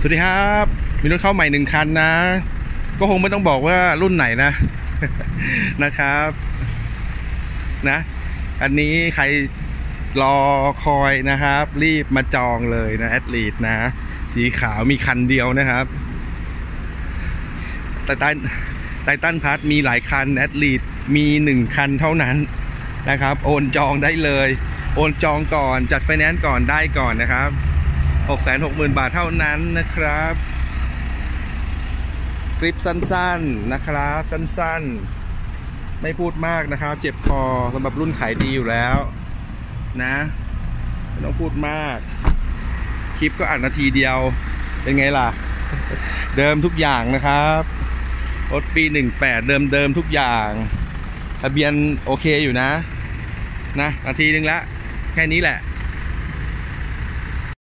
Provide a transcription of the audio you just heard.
สวัสดีครับ มีรถเข้าใหม่หนึ่งคันนะ ก็คงไม่ต้องบอกว่ารุ่นไหนนะ นะครับ นะ อันนี้ใครรอคอยนะครับ รีบมาจองเลยนะ Athlete นะ สีขาวมีคันเดียวนะครับ Triton Triton Plus มีหลายคัน Athlete มีหนึ่งคันเท่านั้นนะครับ โอนจองได้เลย โอนจองก่อนจัดไฟแนนซ์ก่อนได้ก่อนนะครับ 660,000 บาทเท่านั้นนะครับ คลิปสั้นๆนะครับ สั้นๆ ไม่พูดมากนะครับ เจ็บคอสำหรับรุ่นขายดีอยู่แล้ว นะไม่ต้องพูดมาก คลิปก็อ่านาทีเดียว เป็นไงล่ะ เดิมทุกอย่างนะครับรถปี 18 เดิมเดิมทุกอย่างทะเบียนโอเคอยู่นะ นะนาทีนึงละ แค่นี้แหละ